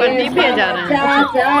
बंटी पे जा रहे हैं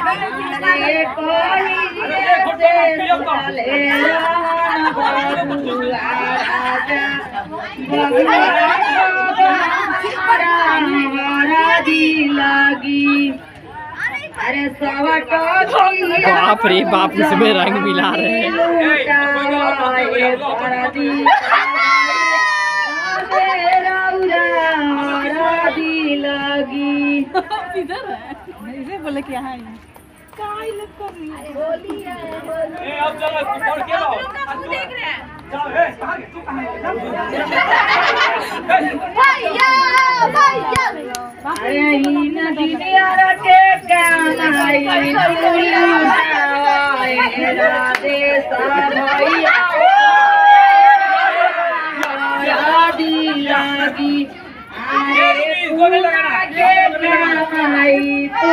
हेरवनी कालाए परदी पाई तबे रौरा हरदी अरे कोई से दी लगी अरे सवटो बाप रे बाप इसमें रंग मिला रहे हैं ही अरे ही यार के कानाई राधे भैया राधी लागी अरे के कानाई तू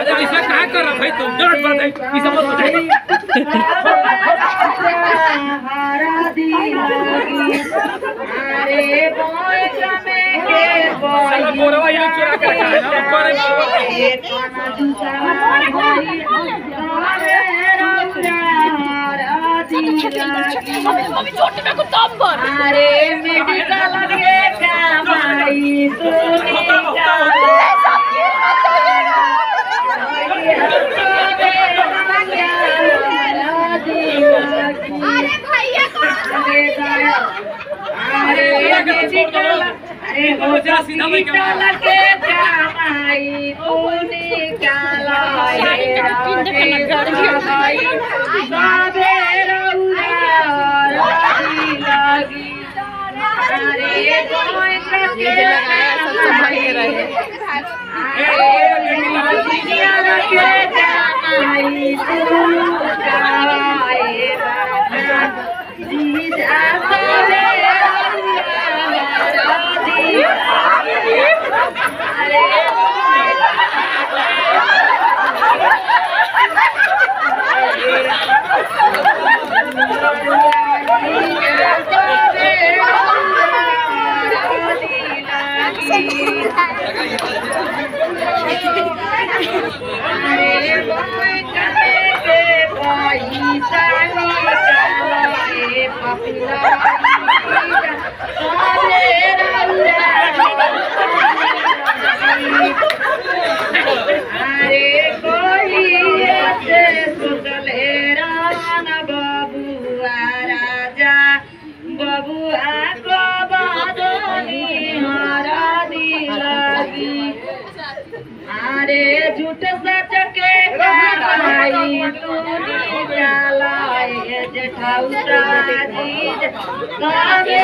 अरे ऐसा कहाँ कर रहा भाई तुम? ज़रूरत बात है। ये सब अरे बोल में के साला बोरवा ये लोग चुरा कर खाए ना ऊपर है अरे मेडिकल के कमाई अरे भैया अरे मेडिकल अरे हॉस्पिटल के कमाई तू निकाला बाबे रौरा রে ঝুট সচকে কারাই তুমি চালাই যে ঠাউরা জিজ কাবে